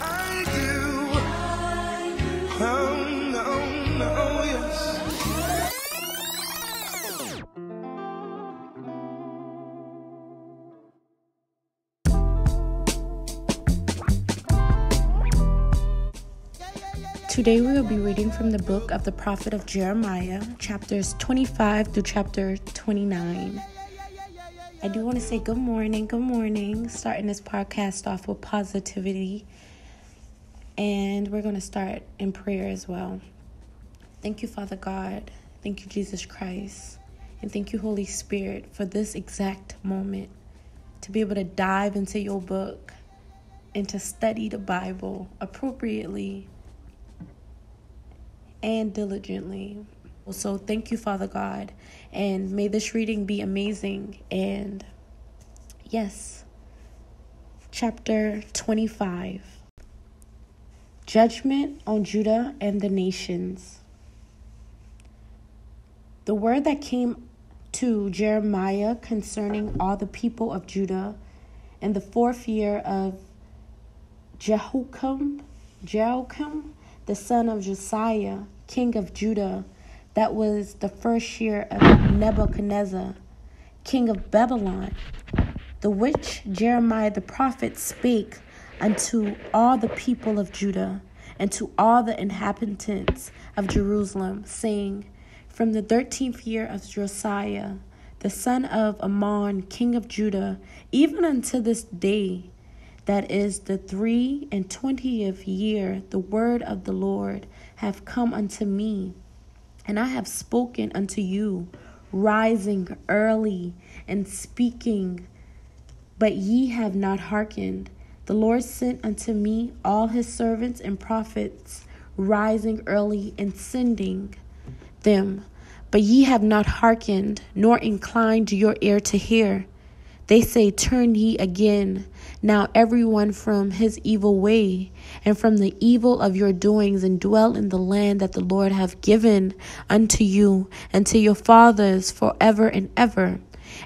I do. Oh, no, no, yes. Today we will be reading from the book of the prophet of Jeremiah, chapters 25 through chapter 29. I do want to say good morning, good morning, starting this podcast off with positivity. And we're going to start in prayer as well. Thank you, Father God. Thank you, Jesus Christ. And thank you, Holy Spirit, for this exact moment to be able to dive into your book and to study the Bible appropriately and diligently. So thank you, Father God, and may this reading be amazing. And yes, chapter 25 Judgment on Judah and the Nations. The word that came to Jeremiah concerning all the people of Judah in the fourth year of Jehoiakim, Jehoiakim, the son of Josiah, king of Judah, that was the first year of Nebuchadnezzar, king of Babylon, the which Jeremiah the prophet spake unto all the people of Judah and to all the inhabitants of Jerusalem, saying, From the thirteenth year of Josiah, the son of Amon, king of Judah, even unto this day, that is the three and twentieth year, the word of the Lord hath come unto me, and I have spoken unto you, rising early and speaking, but ye have not hearkened. The Lord sent unto me all his servants and prophets, rising early and sending them. But ye have not hearkened, nor inclined your ear to hear. They say, Turn ye again, now everyone from his evil way, and from the evil of your doings, and dwell in the land that the Lord hath given unto you and to your fathers for ever and ever.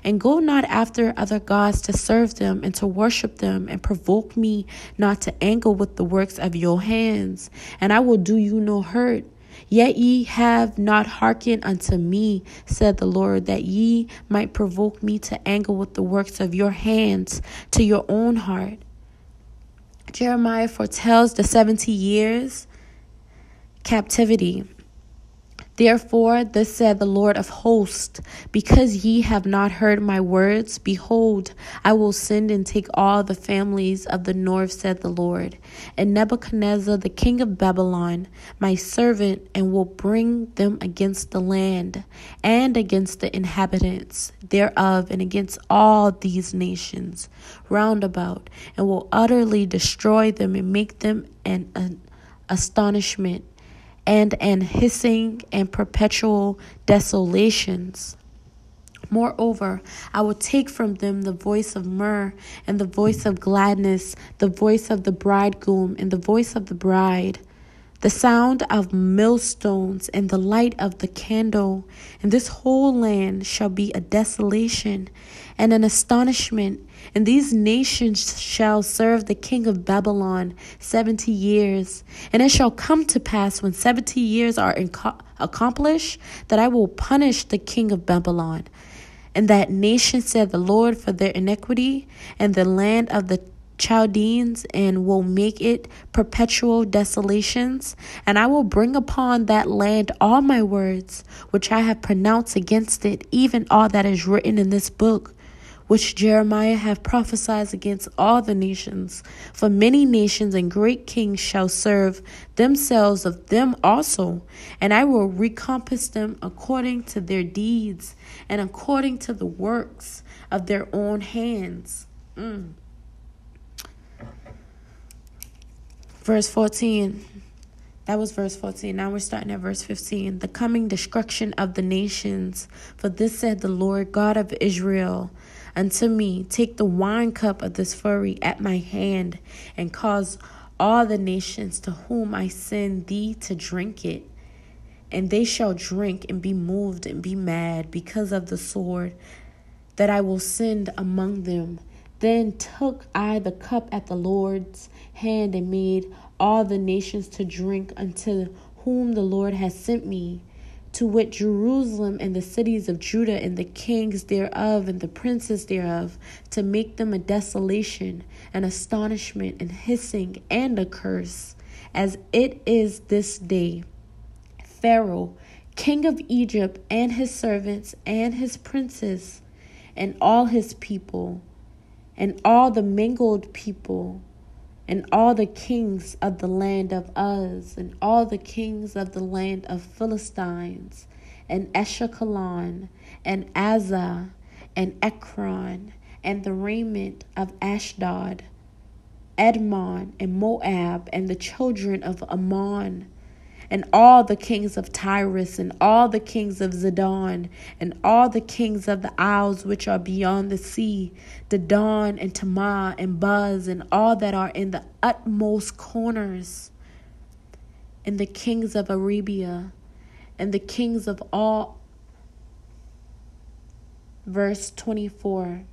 And go not after other gods to serve them and to worship them, and provoke me not to anger with the works of your hands, and I will do you no hurt. Yet ye have not hearkened unto me, said the Lord, that ye might provoke me to anger with the works of your hands to your own heart. Jeremiah foretells the 70 years captivity. Therefore, thus said the Lord of hosts, because ye have not heard my words, behold, I will send and take all the families of the north, said the Lord, and Nebuchadnezzar the king of Babylon, my servant, and will bring them against the land, and against the inhabitants thereof, and against all these nations round about, and will utterly destroy them and make them an, an astonishment and an hissing and perpetual desolations. Moreover, I will take from them the voice of myrrh and the voice of gladness, the voice of the bridegroom and the voice of the bride, the sound of millstones and the light of the candle. And this whole land shall be a desolation and an astonishment. And these nations shall serve the king of Babylon seventy years. And it shall come to pass when seventy years are inco- accomplished that I will punish the king of Babylon. And that nation, said the Lord, for their iniquity, and the land of the Chaldeans and will make it perpetual desolations. And I will bring upon that land all my words, which I have pronounced against it, even all that is written in this book, which Jeremiah hath prophesied against all the nations. For many nations and great kings shall serve themselves of them also, and I will recompense them according to their deeds and according to the works of their own hands. Mm. Verse 14. That was verse 14. Now we're starting at verse 15. The coming destruction of the nations. For this said the Lord God of Israel unto me Take the wine cup of this fury at my hand, and cause all the nations to whom I send thee to drink it. And they shall drink and be moved and be mad because of the sword that I will send among them Then took I the cup at the Lord's hand and made all the nations to drink unto whom the Lord has sent me, to wit Jerusalem and the cities of Judah and the kings thereof and the princes thereof, to make them a desolation, an astonishment, and hissing, and a curse, as it is this day. Pharaoh, king of Egypt, and his servants, and his princes, and all his people, and all the mingled people, and all the kings of the land of Uz, and all the kings of the land of Philistines, and Eschacolon, and Azzah, and Ekron, and the raiment of Ashdod, Edmon, and Moab, and the children of Ammon, and all the kings of Tyrus, and all the kings of Zidon, and all the kings of the isles which are beyond the sea, Dedan and Tamar and Buz, and all that are in the utmost corners, and the kings of Arabia, and the kings of all. Verse 24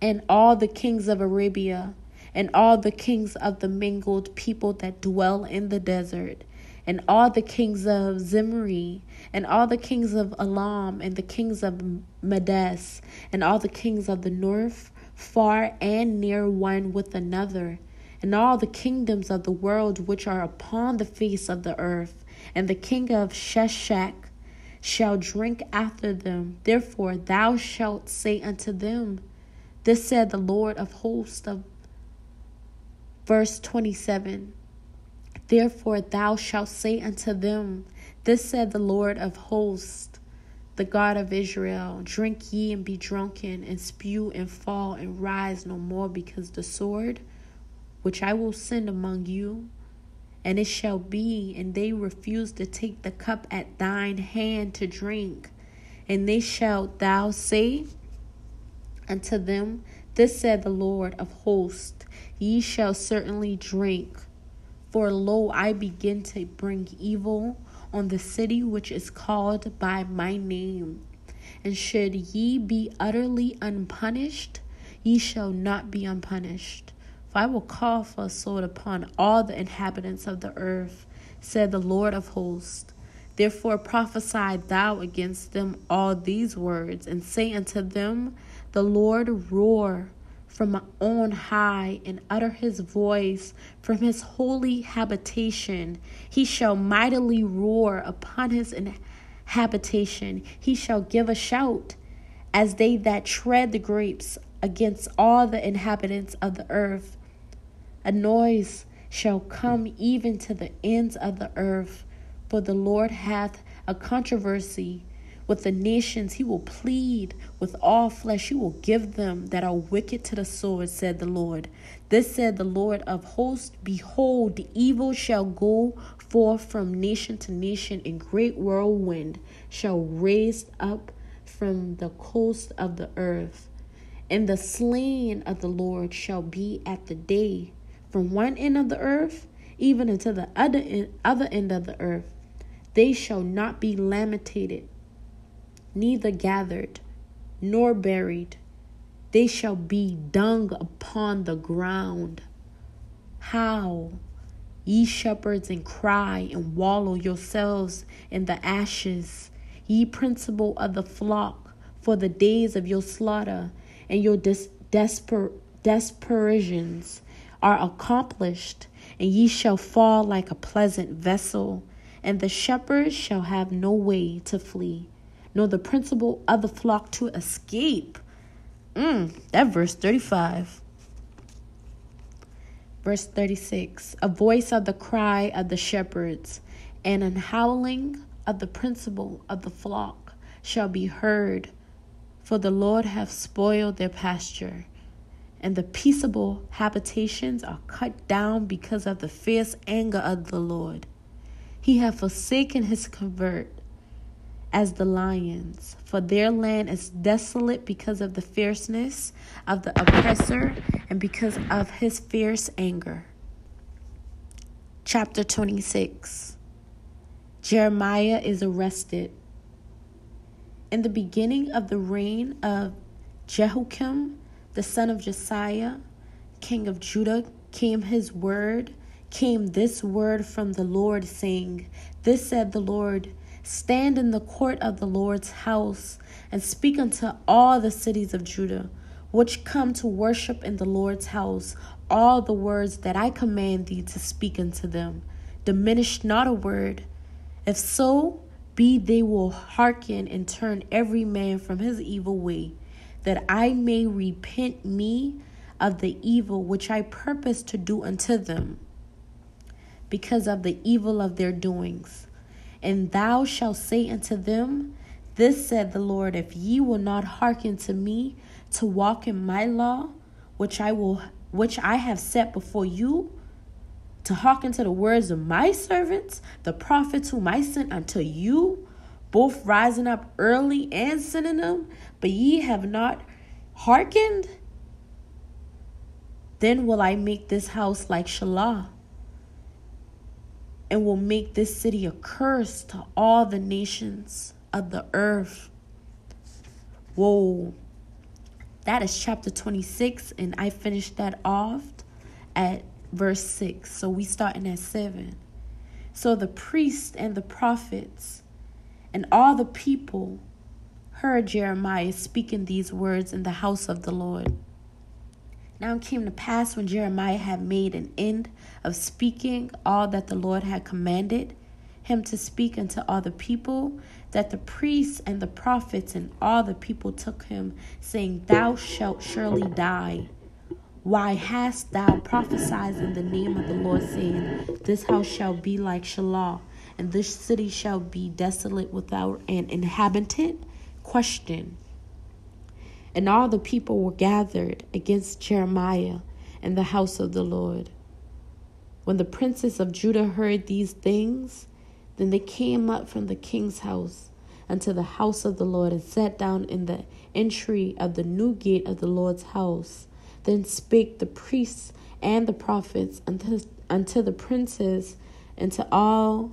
And all the kings of Arabia, and all the kings of the mingled people that dwell in the desert, and all the kings of Zimri, and all the kings of Elam, and the kings of Medes, and all the kings of the north, far and near one with another, and all the kingdoms of the world which are upon the face of the earth, and the king of Sheshach shall drink after them. Therefore thou shalt say unto them, This said the Lord of hosts of verse 27. Therefore thou shalt say unto them, This said the Lord of hosts, the God of Israel Drink ye and be drunken, and spew and fall, and rise no more, because the sword which I will send among you, and it shall be, and they refuse to take the cup at thine hand to drink, and they shall thou say unto them, This said the Lord of hosts, Ye shall certainly drink for lo, I begin to bring evil on the city which is called by my name. And should ye be utterly unpunished, ye shall not be unpunished. For I will call for a sword upon all the inhabitants of the earth, said the Lord of hosts. Therefore prophesy thou against them all these words, and say unto them, The Lord roar from on high and utter his voice from his holy habitation. He shall mightily roar upon his habitation. He shall give a shout as they that tread the grapes against all the inhabitants of the earth. A noise shall come even to the ends of the earth, for the Lord hath a controversy with the nations he will plead with all flesh. He will give them that are wicked to the sword, said the Lord. This said the Lord of hosts Behold, the evil shall go forth from nation to nation, and great whirlwind shall raise up from the coast of the earth. And the slain of the Lord shall be at the day from one end of the earth even unto the other end, other end of the earth. They shall not be lamented neither gathered nor buried. They shall be dung upon the ground. How, ye shepherds, and cry and wallow yourselves in the ashes, ye principal of the flock, for the days of your slaughter and your des- desper- desperations are accomplished, and ye shall fall like a pleasant vessel, and the shepherds shall have no way to flee nor the principal of the flock to escape. Mm, that verse 35. Verse 36 A voice of the cry of the shepherds and an howling of the principal of the flock shall be heard, for the Lord hath spoiled their pasture, and the peaceable habitations are cut down because of the fierce anger of the Lord. He hath forsaken his covert as the lions, for their land is desolate because of the fierceness of the oppressor and because of his fierce anger. Chapter 26 Jeremiah is arrested. In the beginning of the reign of Jehoiakim, the son of Josiah, king of Judah, came his word, came this word from the Lord, saying, This said the Lord, Stand in the court of the Lord's house, and speak unto all the cities of Judah, which come to worship in the Lord's house, all the words that I command thee to speak unto them. Diminish not a word. If so, be they will hearken and turn every man from his evil way, that I may repent me of the evil which I purpose to do unto them, because of the evil of their doings. And thou shalt say unto them, This said the Lord, if ye will not hearken to me to walk in my law, which I will which I have set before you, to hearken to the words of my servants, the prophets whom I sent unto you, both rising up early and sending them, but ye have not hearkened, then will I make this house like Shelah, and will make this city a curse to all the nations of the earth. Whoa. That is chapter 26, and I finished that off at verse 6. So we starting at 7. So the priests and the prophets and all the people heard Jeremiah speaking these words in the house of the Lord. Now it came to pass when Jeremiah had made an end of speaking all that the Lord had commanded him to speak unto all the people, that the priests and the prophets and all the people took him, saying, Thou shalt surely die. Why hast thou prophesied in the name of the Lord, saying, This house shall be like Shelah, and this city shall be desolate without an inhabitant? Question. And all the people were gathered against Jeremiah in the house of the Lord. When the princes of Judah heard these things, then they came up from the king's house unto the house of the Lord and sat down in the entry of the new gate of the Lord's house. Then spake the priests and the prophets unto, unto the princes and to all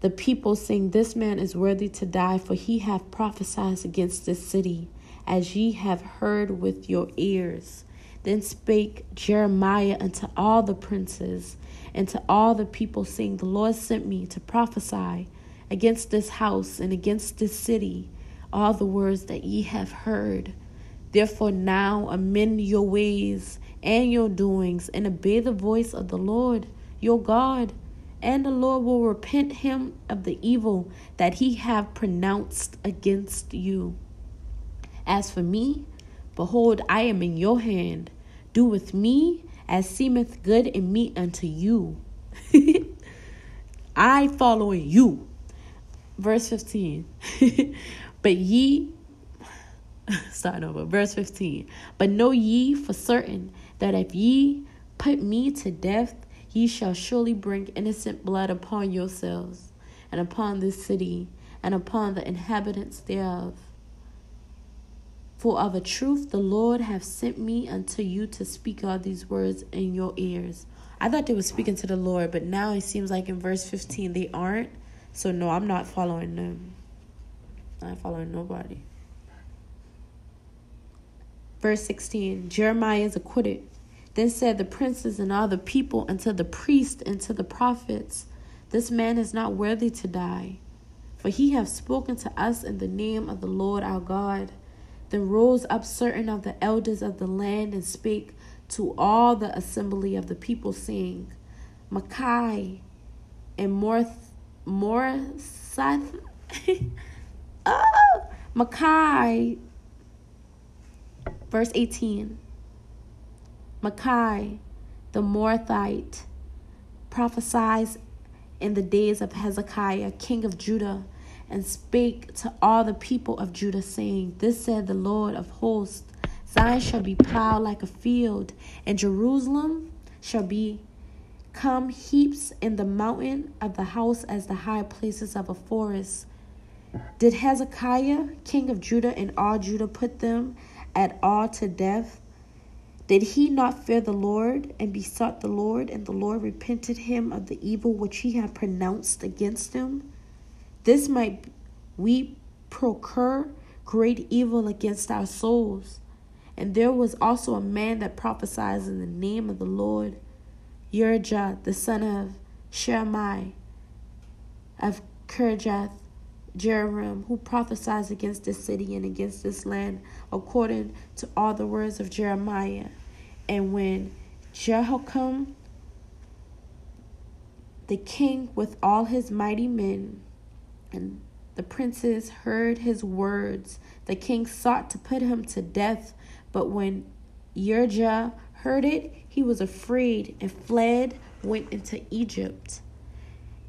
the people, saying, This man is worthy to die, for he hath prophesied against this city, as ye have heard with your ears. Then spake Jeremiah unto all the princes and to all the people, saying, The Lord sent me to prophesy against this house and against this city all the words that ye have heard. Therefore, now amend your ways and your doings, and obey the voice of the Lord your God, and the Lord will repent him of the evil that he have pronounced against you. As for me, behold, I am in your hand. Do with me as seemeth good and meet unto you. I following you. Verse 15. but ye, start over. Verse 15. But know ye for certain that if ye put me to death, ye shall surely bring innocent blood upon yourselves, and upon this city, and upon the inhabitants thereof. For of a truth the Lord hath sent me unto you to speak all these words in your ears. I thought they were speaking to the Lord, but now it seems like in verse 15 they aren't. So, no, I'm not following them. I'm not following nobody. Verse 16 Jeremiah is acquitted. Then said the princes and all the people unto the priests and to the prophets, This man is not worthy to die, for he hath spoken to us in the name of the Lord our God. Then rose up certain of the elders of the land and spake to all the assembly of the people, saying, Makai and Morth Morsath oh, Makai verse 18 Makai the Morthite prophesies in the days of Hezekiah king of Judah and spake to all the people of Judah, saying, This said the Lord of hosts Zion shall be plowed like a field, and Jerusalem shall be come heaps in the mountain of the house as the high places of a forest. Did Hezekiah, king of Judah, and all Judah put them at all to death? Did he not fear the Lord and besought the Lord, and the Lord repented him of the evil which he had pronounced against him? This might we procure great evil against our souls. And there was also a man that prophesied in the name of the Lord, Urijah, the son of Shemai of Kirjath Jearim, who prophesied against this city and against this land, according to all the words of Jeremiah. And when Jehoiakim, the king with all his mighty men, and the princes heard his words, the king sought to put him to death. But when Urijah heard it, he was afraid and fled, went into Egypt.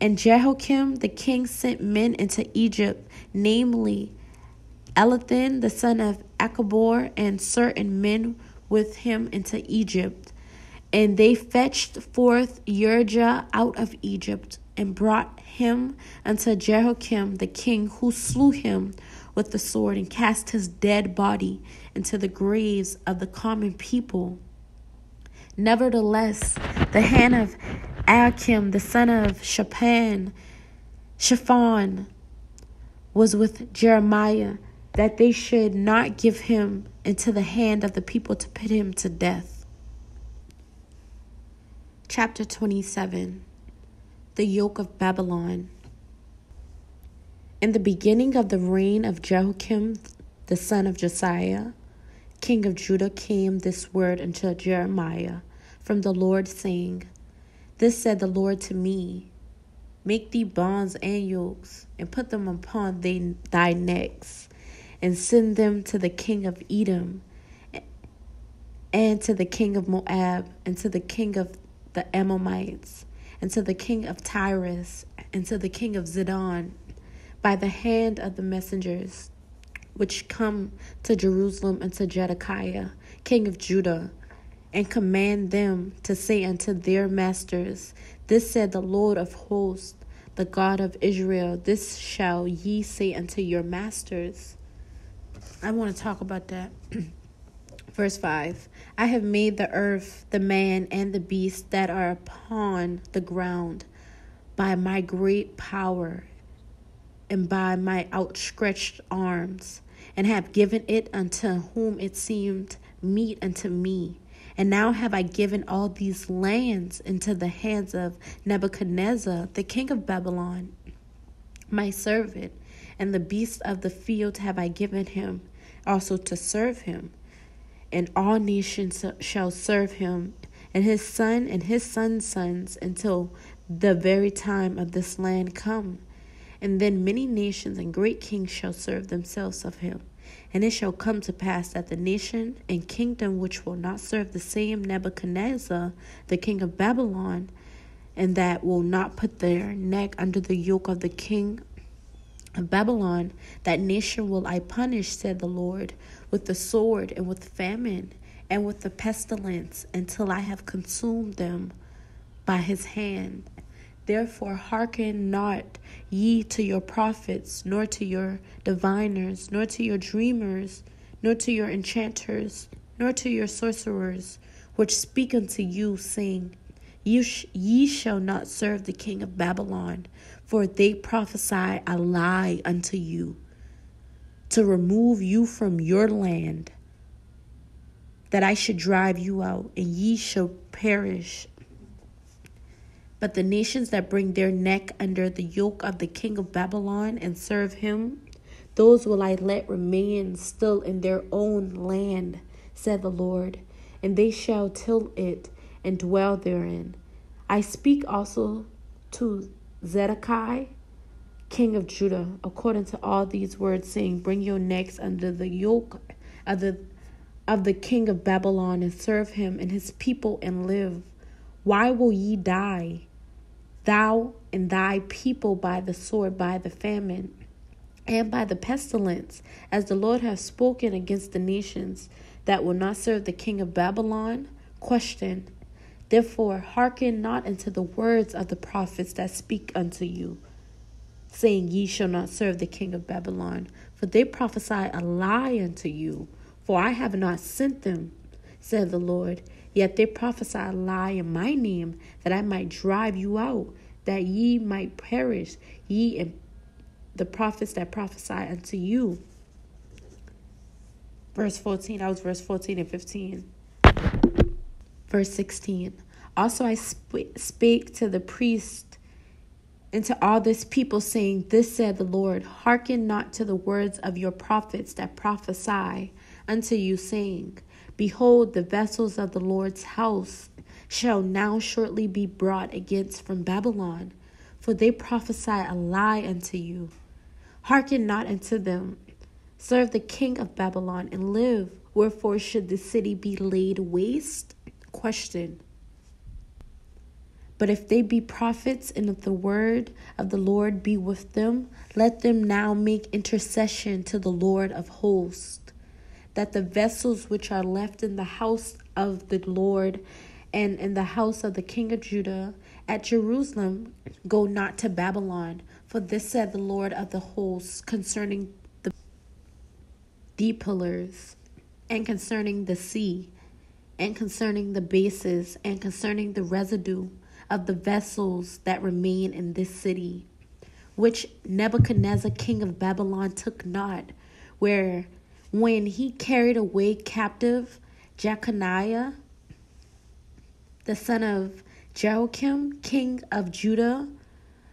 And Jehoiakim the king sent men into Egypt, namely Elathan the son of Achbor, and certain men with him into Egypt. And they fetched forth Urijah out of Egypt, and brought him unto Jehoiakim the king, who slew him with the sword, and cast his dead body into the graves of the common people. Nevertheless, the hand of Achim, the son of Shaphan, Shaphan, was with Jeremiah, that they should not give him into the hand of the people to put him to death. Chapter 27 The Yoke of Babylon. In the beginning of the reign of Jehoiakim, the son of Josiah, king of Judah, came this word unto Jeremiah from the Lord, saying, this said the Lord to me Make thee bonds and yokes, and put them upon thy necks, and send them to the king of Edom, and to the king of Moab, and to the king of the Ammonites, and to the king of Tyrus, and to the king of Zidon, by the hand of the messengers which come to Jerusalem and to Zedekiah, king of Judah and command them to say unto their masters, This said the Lord of hosts, the God of Israel, this shall ye say unto your masters. I want to talk about that. Verse 5 I have made the earth, the man, and the beast that are upon the ground by my great power and by my outstretched arms, and have given it unto whom it seemed meet unto me and now have I given all these lands into the hands of Nebuchadnezzar, the king of Babylon, my servant, and the beasts of the field have I given him also to serve him. And all nations shall serve him, and his son and his son's sons, until the very time of this land come. And then many nations and great kings shall serve themselves of him. And it shall come to pass that the nation and kingdom which will not serve the same Nebuchadnezzar, the king of Babylon, and that will not put their neck under the yoke of the king of Babylon, that nation will I punish, said the Lord, with the sword and with famine and with the pestilence until I have consumed them by his hand. Therefore, hearken not ye to your prophets, nor to your diviners, nor to your dreamers, nor to your enchanters, nor to your sorcerers, which speak unto you, saying, Ye, sh- ye shall not serve the king of Babylon, for they prophesy a lie unto you, to remove you from your land, that I should drive you out, and ye shall perish but the nations that bring their neck under the yoke of the king of Babylon and serve him, those will I let remain still in their own land, said the Lord, and they shall till it and dwell therein. I speak also to Zedekiah, king of Judah, according to all these words, saying, Bring your necks under the yoke of the of the king of Babylon and serve him and his people and live. Why will ye die? thou and thy people by the sword, by the famine, and by the pestilence, as the Lord hath spoken against the nations that will not serve the king of Babylon? Question. Therefore, hearken not unto the words of the prophets that speak unto you, saying, Ye shall not serve the king of Babylon, for they prophesy a lie unto you. For I have not sent them, said the Lord. Yet they prophesy a lie in my name, that I might drive you out, that ye might perish, ye and the prophets that prophesy unto you. verse 14. I was verse 14 and 15. Verse 16. Also I sp- spake to the priest and to all this people, saying, This said the Lord, hearken not to the words of your prophets that prophesy unto you, saying, Behold, the vessels of the Lord's house shall now shortly be brought against from Babylon, for they prophesy a lie unto you. Hearken not unto them. Serve the king of Babylon and live. Wherefore should the city be laid waste? Question. But if they be prophets, and if the word of the Lord be with them, let them now make intercession to the Lord of hosts, that the vessels which are left in the house of the Lord and in the house of the king of Judah at Jerusalem go not to Babylon. For this said the Lord of the hosts concerning the, the pillars, and concerning the sea, and concerning the bases, and concerning the residue of the vessels that remain in this city, which Nebuchadnezzar king of Babylon took not, where when he carried away captive Jeconiah, the son of Jehoiakim, king of Judah,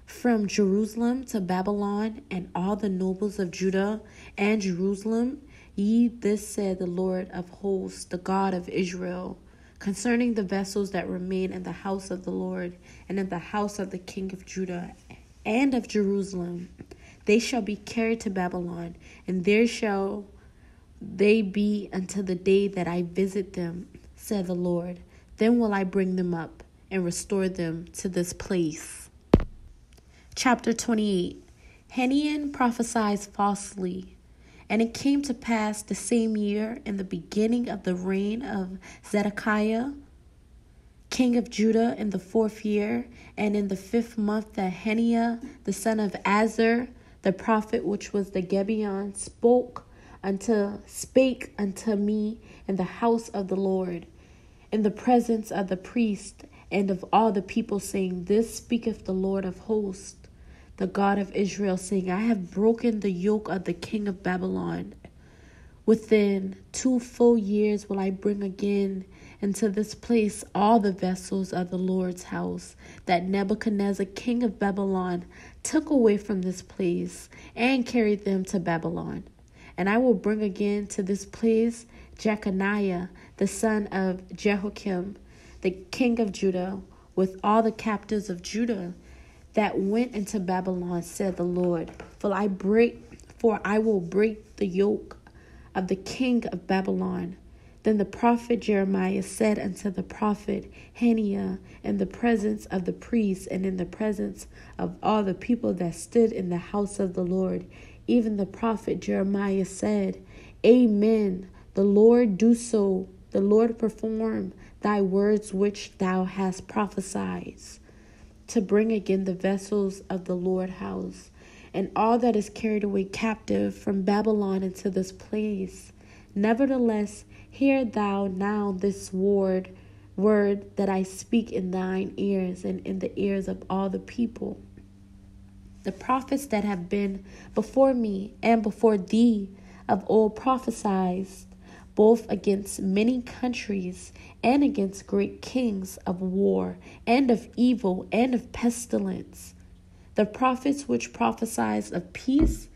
from Jerusalem to Babylon, and all the nobles of Judah and Jerusalem, ye this said the Lord of hosts, the God of Israel concerning the vessels that remain in the house of the Lord and in the house of the king of Judah and of Jerusalem. They shall be carried to Babylon, and there shall they be until the day that I visit them, said the Lord. Then will I bring them up and restore them to this place. Chapter 28 Hananiah prophesies falsely and it came to pass the same year, in the beginning of the reign of Zedekiah, king of Judah, in the fourth year, and in the fifth month, that Hananiah, the son of Azur, the prophet which was the Gibeon, spoke unto spake unto me in the house of the Lord, in the presence of the priest and of all the people, saying, This speaketh the Lord of hosts the God of Israel, saying, I have broken the yoke of the king of Babylon. Within two full years will I bring again into this place all the vessels of the Lord's house that Nebuchadnezzar, king of Babylon, took away from this place and carried them to Babylon. And I will bring again to this place Jeconiah, the son of Jehoiakim, the king of Judah, with all the captives of Judah that went into Babylon, said the Lord, for I break for I will break the yoke of the king of Babylon. Then the prophet Jeremiah said unto the prophet Hananiah in the presence of the priests and in the presence of all the people that stood in the house of the Lord, even the prophet Jeremiah said, Amen. The Lord do so, the Lord perform thy words which thou hast prophesied to bring again the vessels of the Lord house, and all that is carried away captive from Babylon into this place. Nevertheless, hear thou now this word, word that I speak in thine ears and in the ears of all the people. The prophets that have been before me and before thee of old prophesied both against many countries and against great kings of war and of evil and of pestilence. The prophets which prophesied of peace,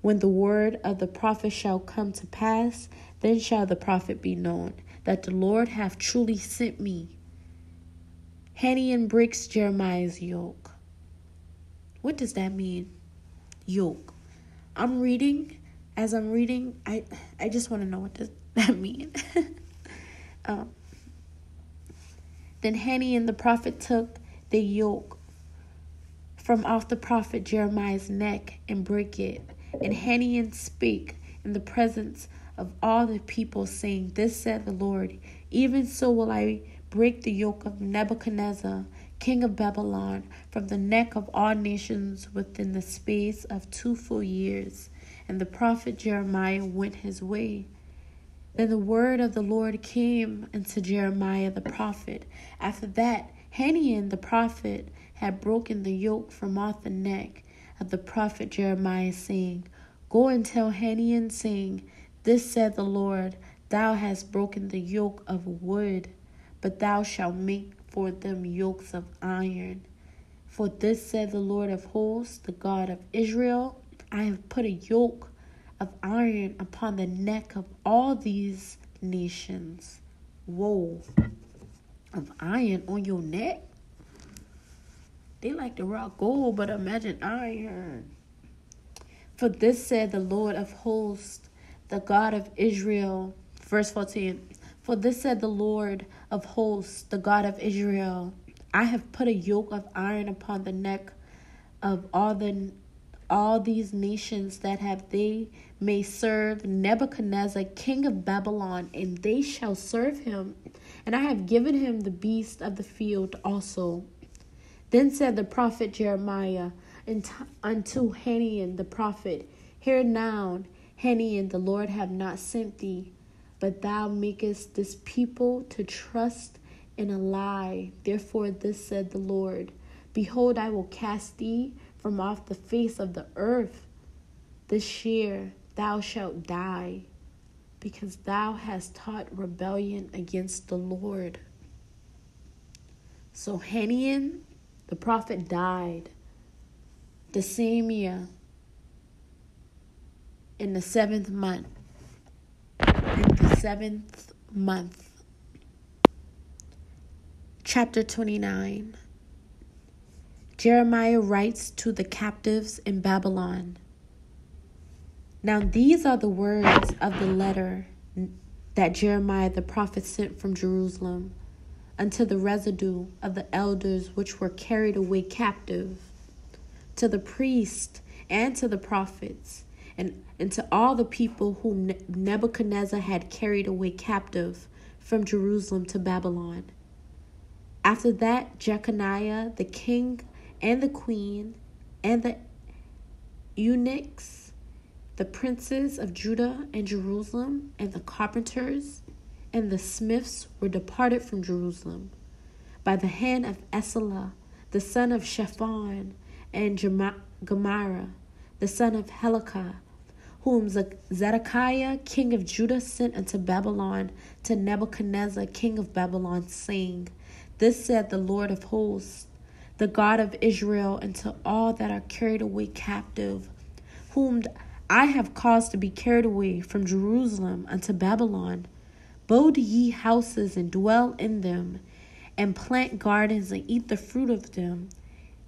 when the word of the prophet shall come to pass, then shall the prophet be known that the Lord hath truly sent me. Hananiah breaks Jeremiah's yoke. What does that mean? Yoke. I'm reading. As I'm reading, I I just want to know what does that mean. um, then Hananiah the prophet took the yoke from off the prophet Jeremiah's neck and break it. And Hananiah spake in the presence of all the people, saying, This said the Lord, even so will I break the yoke of Nebuchadnezzar, king of Babylon, from the neck of all nations within the space of two full years. And the prophet Jeremiah went his way. Then the word of the Lord came unto Jeremiah the prophet. After that, Hananiah the prophet had broken the yoke from off the neck of the prophet Jeremiah, saying, Go and tell Hananiah, saying, This said the Lord, Thou hast broken the yoke of wood, but thou shalt make for them yokes of iron. For this said the Lord of hosts, the God of Israel, I have put a yoke of iron upon the neck of all these nations. Whoa, of iron on your neck? They like to rock gold, but imagine iron. For this said the Lord of hosts, the God of Israel. Verse 14 For this said the Lord of hosts, the God of Israel I have put a yoke of iron upon the neck of all the all these nations that have they may serve Nebuchadnezzar, king of Babylon, and they shall serve him. And I have given him the beast of the field also. Then said the prophet Jeremiah unto Hananiah the prophet, Hear now, Hananiah, the Lord have not sent thee, but thou makest this people to trust in a lie. Therefore, this said the Lord Behold, I will cast thee from off the face of the earth. This year thou shalt die, because thou hast taught rebellion against the Lord. So Hananiah the prophet died the same year in the seventh month. In the seventh month. Chapter 29 Jeremiah writes to the captives in Babylon. Now, these are the words of the letter that Jeremiah the prophet sent from Jerusalem unto the residue of the elders which were carried away captive, to the priests and to the prophets, and, and to all the people whom Nebuchadnezzar had carried away captive from Jerusalem to Babylon. After that, Jeconiah the king and the queen and the eunuchs, the princes of Judah and Jerusalem, and the carpenters and the smiths were departed from Jerusalem by the hand of Esalah, the son of Shaphan, and Gemariah, the son of Hilkiah, whom Zedekiah, king of Judah, sent unto Babylon to Nebuchadnezzar, king of Babylon, saying, This said the Lord of hosts, the God of Israel, unto all that are carried away captive, whom I have caused to be carried away from Jerusalem unto Babylon. Build ye houses and dwell in them, and plant gardens and eat the fruit of them.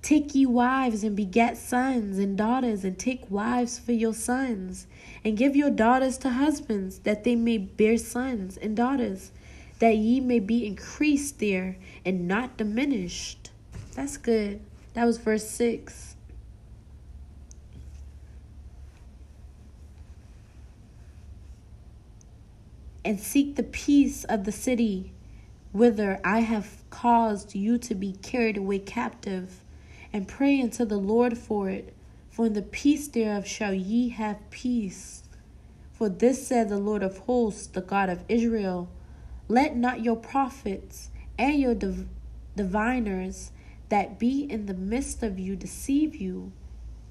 Take ye wives and beget sons and daughters, and take wives for your sons, and give your daughters to husbands, that they may bear sons and daughters, that ye may be increased there and not diminished. That's good. That was verse 6. and seek the peace of the city whither I have caused you to be carried away captive, and pray unto the Lord for it, for in the peace thereof shall ye have peace. For this said the Lord of hosts, the God of Israel Let not your prophets and your div- diviners that be in the midst of you deceive you,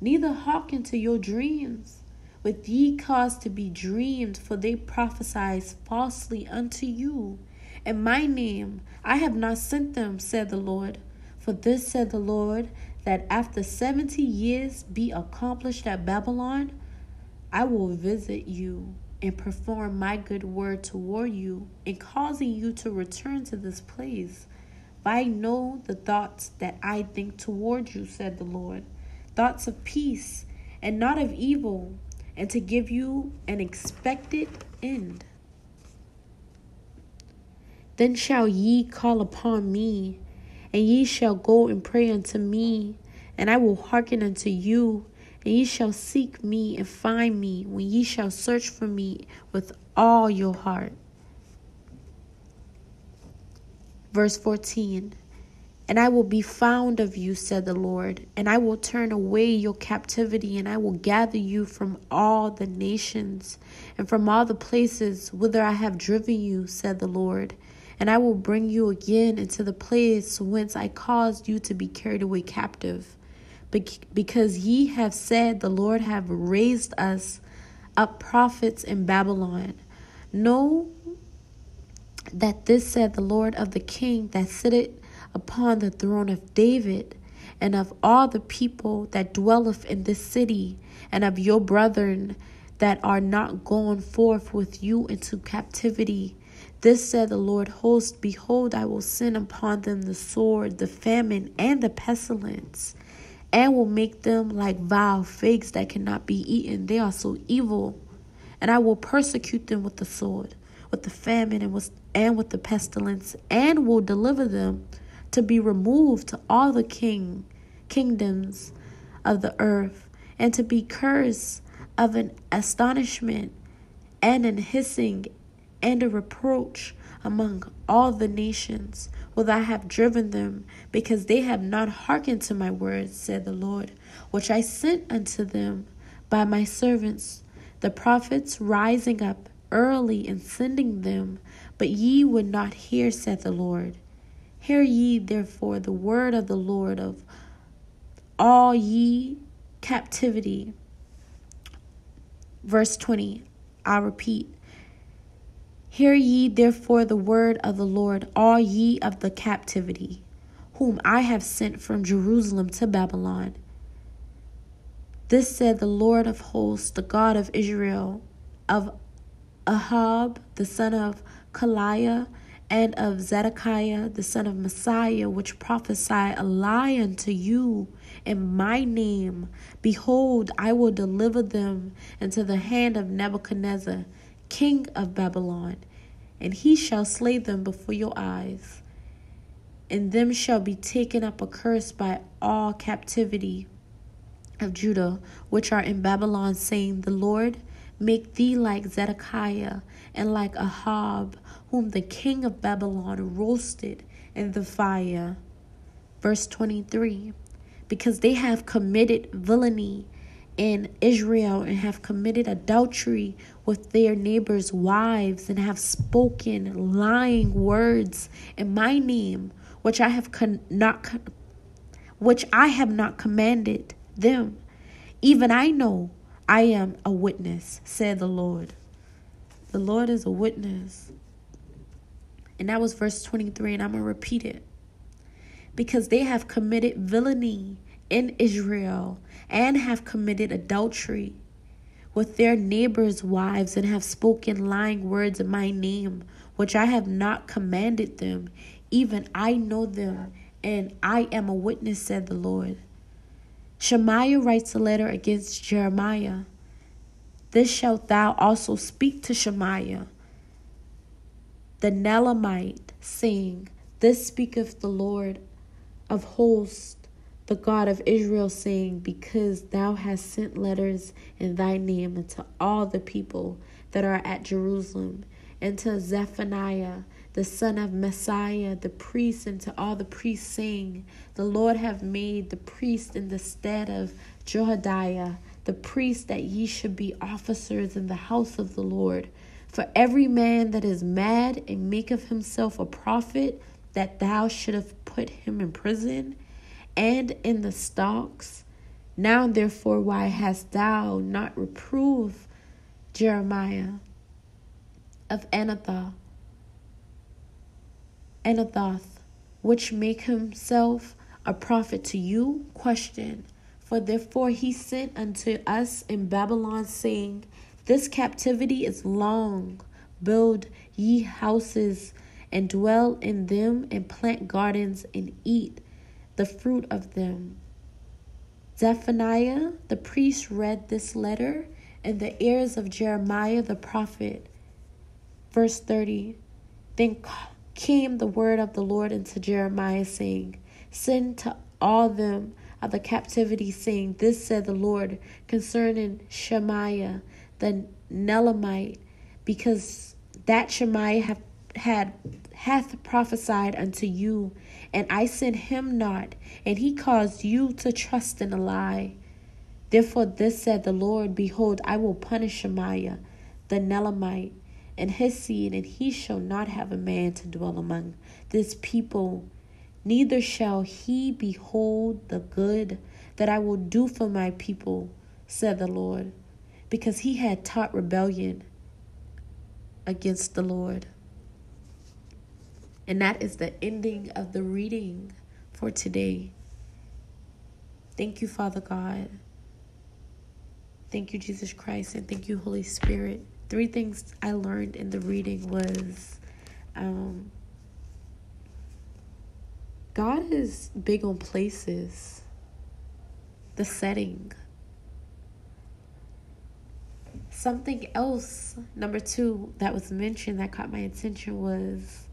neither hearken to your dreams with ye cause to be dreamed, for they prophesy falsely unto you. In my name I have not sent them, said the Lord. For this said the Lord, that after seventy years be accomplished at Babylon, I will visit you and perform my good word toward you, in causing you to return to this place. For I know the thoughts that I think toward you, said the Lord thoughts of peace and not of evil, and to give you an expected end. Then shall ye call upon me, and ye shall go and pray unto me, and I will hearken unto you, and ye shall seek me and find me when ye shall search for me with all your heart. Verse 14 and I will be found of you, said the Lord, and I will turn away your captivity, and I will gather you from all the nations and from all the places whither I have driven you, said the Lord. And I will bring you again into the place whence I caused you to be carried away captive. Because ye have said, The Lord have raised us up prophets in Babylon. Know that this said the Lord of the king that sitteth upon the throne of David, and of all the people that dwelleth in this city, and of your brethren that are not gone forth with you into captivity. This said the Lord host, Behold, I will send upon them the sword, the famine, and the pestilence, and will make them like vile figs that cannot be eaten. They are so evil. And I will persecute them with the sword, with the famine, and with, and with the pestilence, and will deliver them to be removed to all the king kingdoms of the earth, and to be cursed of an astonishment and an hissing and a reproach among all the nations, will I have driven them, because they have not hearkened to my words, said the Lord, which I sent unto them by my servants, the prophets, rising up early and sending them, but ye would not hear, said the Lord. Hear ye therefore the word of the Lord of all ye captivity. Verse 20, I repeat. Hear ye therefore the word of the Lord, all ye of the captivity, whom I have sent from Jerusalem to Babylon. This said the Lord of hosts, the God of Israel, of Ahab, the son of Kolaiah, and of Zedekiah, the son of Maaseiah, which prophesy a lie unto you in my name. Behold, I will deliver them into the hand of Nebuchadnezzar, king of Babylon, and he shall slay them before your eyes. And them shall be taken up a curse by all captivity of Judah, which are in Babylon, saying, The Lord make thee like Zedekiah and like Ahab, whom the king of Babylon roasted in the fire. Verse 23 Because they have committed villainy in Israel and have committed adultery with their neighbors' wives and have spoken lying words in my name, which I have con- not which I have not commanded them. Even I know I am a witness, said the Lord. The Lord is a witness. And that was verse 23, and I'm going to repeat it. Because they have committed villainy in Israel and have committed adultery with their neighbors' wives and have spoken lying words in my name, which I have not commanded them. Even I know them, and I am a witness, said the Lord. Shemaiah writes a letter against Jeremiah. This shalt thou also speak to Shemaiah, the Nehelamite, saying, This speaketh the Lord of hosts the God of Israel, saying, Because thou hast sent letters in thy name unto all the people that are at Jerusalem, and to Zephaniah, the son of Maaseiah, the priest, and to all the priests, saying, The Lord have made the priest in the stead of Jehoiada, the priest, that ye should be officers in the house of the Lord. For every man that is mad and maketh himself a prophet, that thou shouldest put him in prison and in the stocks. Now, therefore, why hast thou not reproved Jeremiah of Anathoth, Anathoth, which make himself a prophet to you? Question. For therefore he sent unto us in Babylon, saying, This captivity is long. Build ye houses and dwell in them, and plant gardens and eat the fruit of them. Zephaniah the priest read this letter in the ears of Jeremiah the prophet. Verse 30 Then came the word of the Lord unto Jeremiah, saying, Send to all them of the captivity, saying, This said the Lord concerning Shemaiah the Nehelamite, because that Shemaiah have, had hath prophesied unto you and I sent him not, and he caused you to trust in a lie. Therefore, this said the Lord Behold, I will punish Shemaiah the Nehelamite and his seed, and he shall not have a man to dwell among this people, neither shall he behold the good that I will do for my people, said the Lord. because he had taught rebellion against the Lord. And that is the ending of the reading for today. Thank you, Father God. Thank you, Jesus Christ, and thank you, Holy Spirit. Three things I learned in the reading was um, God is big on places, the setting. Something else, number two, that was mentioned that caught my attention was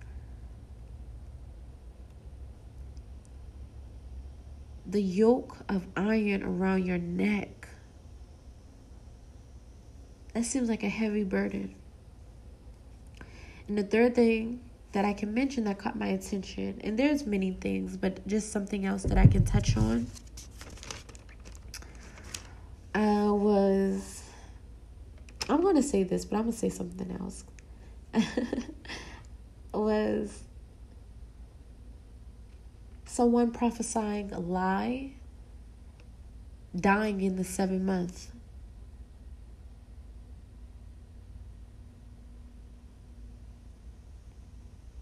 the yoke of iron around your neck. That seems like a heavy burden. And the third thing that I can mention that caught my attention, and there's many things, but just something else that I can touch on, uh, was I'm going to say this, but I'm to say something else. was someone prophesying a lie, dying in the seven months.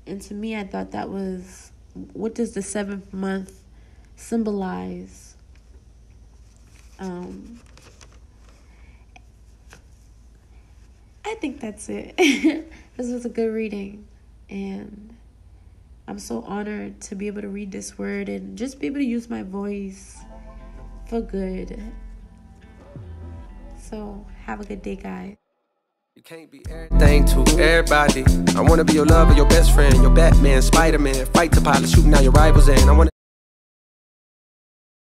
And to me, I thought that was what does the seventh month symbolize? Um, I think that's it. this was a good reading, and I'm so honored to be able to read this word and just be able to use my voice for good. So, have a good day, guys. Can't be everything to everybody. I wanna be your lover, your best friend, your Batman, Spider Man. Fight to pilot, shooting out your rivals, and I wanna.